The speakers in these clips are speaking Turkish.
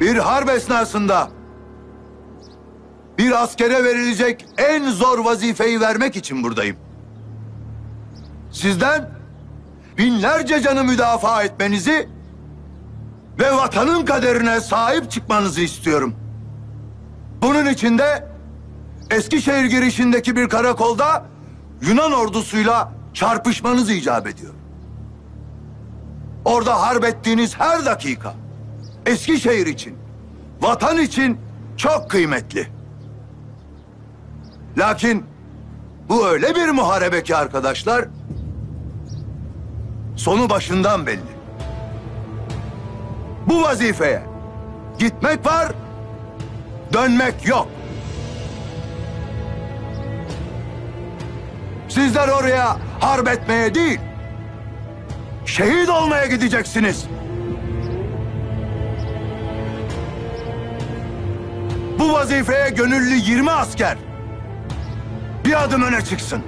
bir harp esnasında bir askere verilecek en zor vazifeyi vermek için buradayım. Sizden binlerce canı müdafaa etmenizi ve vatanın kaderine sahip çıkmanızı istiyorum. Bunun için de Eskişehir girişindeki bir karakolda Yunan ordusuyla çarpışmanız icap ediyor. Orada harp ettiğiniz her dakika Eskişehir için, vatan için çok kıymetli. Lakin bu öyle bir muharebe ki arkadaşlar, sonu başından belli. Bu vazifeye gitmek var, dönmek yok. Sizler oraya harp etmeye değil, şehit olmaya gideceksiniz. Bu vazifeye gönüllü 20 asker bir adım öne çıksın.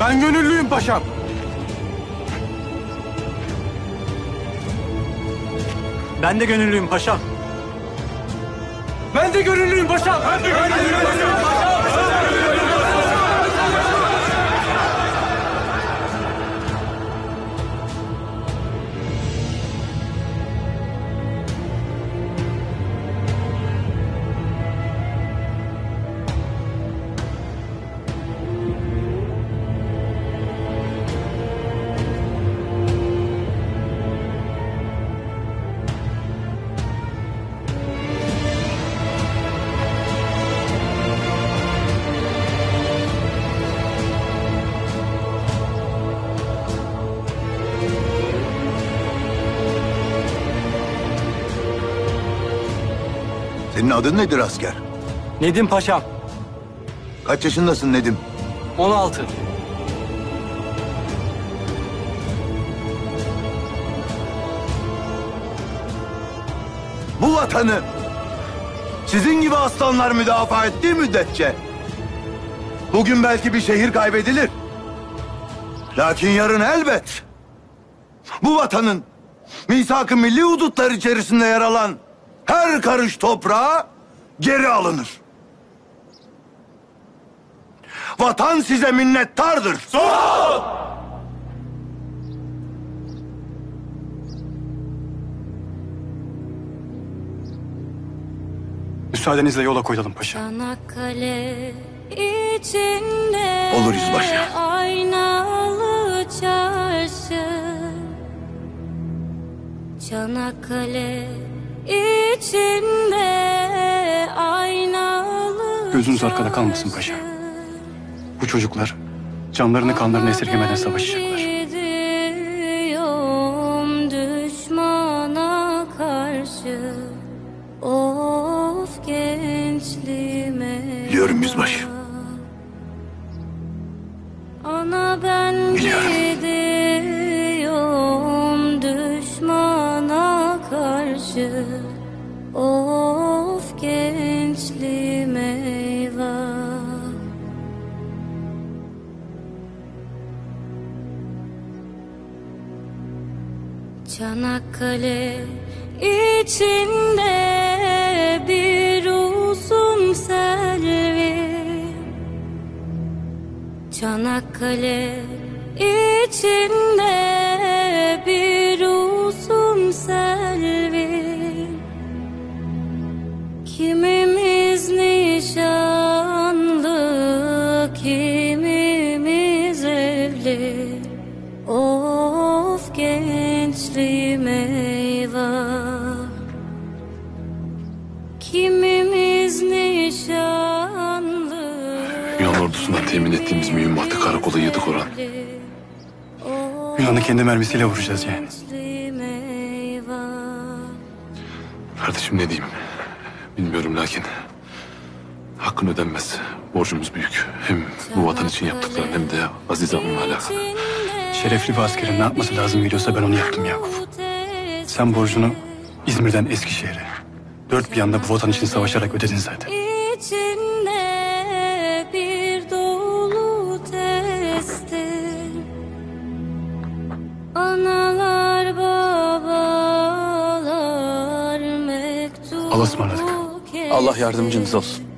Ben gönüllüyüm paşam. Ben de gönüllüyüm paşam. Ben de gönüllüyüm paşam. Ben de gönüllüyüm paşam. Senin adın nedir asker? Nedim paşam. Kaç yaşındasın Nedim? 16. Bu vatanı sizin gibi aslanlar müdafaa ettiği müddetçe bugün belki bir şehir kaybedilir. Lakin yarın elbet bu vatanın misak-ı milli hudutlar içerisinde yer alan her karış toprağa geri alınır. Vatan size minnettardır. Müsaadenizle yola koyulalım paşa. Çanakkale içinde Olur yüzbaşı. Aynalı çarşı Çanakkale içinde aynalı Gözünüz arkada kalmasın paşa. Bu çocuklar canlarını kanlarını esirgemeden savaşacaklar. Gidiyorum düşmana karşı Of gençliğime Biliyorum yüzbaşı. Karşı Of gençliğime eyvah. Çanakkale içinde bir uzun selvi Çanakkale içinde Kimimiz nişanlı, kimimiz evli Of gençliğim eyvah Kimimiz nişanlı Yunan ordusundan temin ettiğimiz mühimmatı karakola yığdık Orhan. Yunan'ı kendi mermisiyle vuracağız yani. Kardeşim ne diyeyim? Bilmiyorum lakin hakkın ödenmez. Borcumuz büyük. Hem bu vatan için yaptıkların hem de Aziz Hanım'la alakalı. Şerefli bir askerin ne yapması lazım geliyorsa ben onu yaptım Yakup. Sen borcunu İzmir'den Eskişehir'e dört bir yanda bu vatan için savaşarak ödedin zaten. Allah'a ısmarladık. Allah yardımcınız olsun.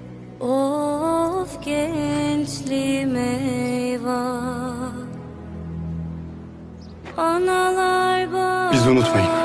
Analar Bizi unutmayın.